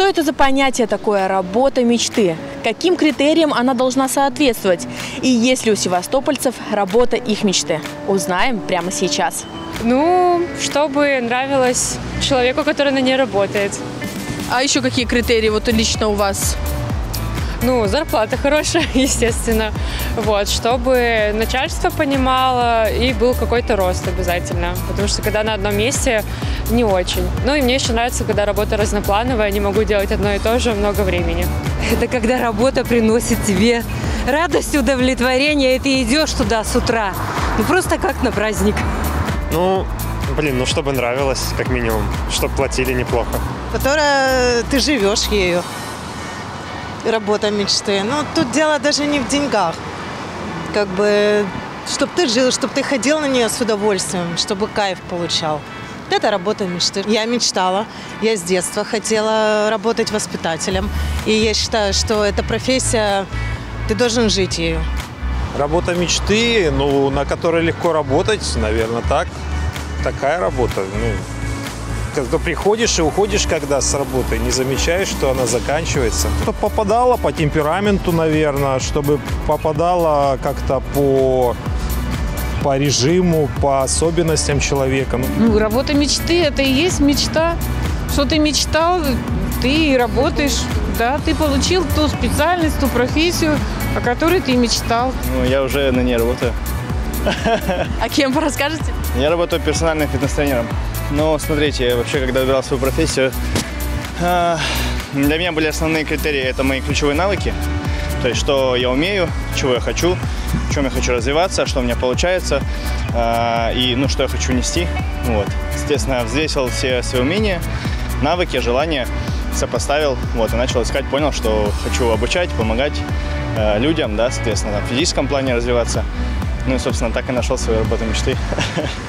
Что это за понятие такое «работа мечты»? Каким критериям она должна соответствовать? И есть ли у севастопольцев работа их мечты? Узнаем прямо сейчас. Ну, чтобы нравилось человеку, который на ней работает. А еще какие критерии вот лично у вас? Ну, зарплата хорошая, естественно. Вот, чтобы начальство понимало и был какой-то рост обязательно. Потому что когда на одном месте, не очень. Ну и мне еще нравится, когда работа разноплановая, не могу делать одно и то же много времени. Это когда работа приносит тебе радость, удовлетворение, и ты идешь туда с утра. Ну просто как на праздник. Ну, блин, ну чтобы нравилось, как минимум. Чтобы платили неплохо. которая ты живешь ею. Работа мечты. Ну, тут дело даже не в деньгах. Как бы, чтобы ты жил, чтобы ты ходил на нее с удовольствием, чтобы кайф получал. Это работа мечты. Я мечтала. Я с детства хотела работать воспитателем. И я считаю, что эта профессия, ты должен жить ею. Работа мечты, ну, на которой легко работать, наверное, так. Такая работа. Ну, когда приходишь и уходишь когда с работы, не замечаешь, что она заканчивается. Чтобы попадала по темпераменту, наверное, чтобы попадала как-то по по режиму, по особенностям человека. Ну, Ну, работа мечты – это и есть мечта. Что ты мечтал, ты и работаешь. Да, ты получил ту специальность, ту профессию, о которой ты мечтал. Ну, я уже на ней работаю. А кем вы расскажете? Я работаю персональным фитнес-тренером. Но смотрите, вообще, когда выбирал свою профессию, а, для меня были основные критерии. Это мои ключевые навыки. То есть, что я умею, чего я хочу, в чем я хочу развиваться, что у меня получается, а, и ну, что я хочу нести. Вот. Естественно, взвесил все свои умения, навыки, желания, сопоставил, вот, и начал искать, понял, что хочу обучать, помогать э, людям, да, соответственно, в физическом плане развиваться. Ну и, собственно, так и нашел свою работу мечты.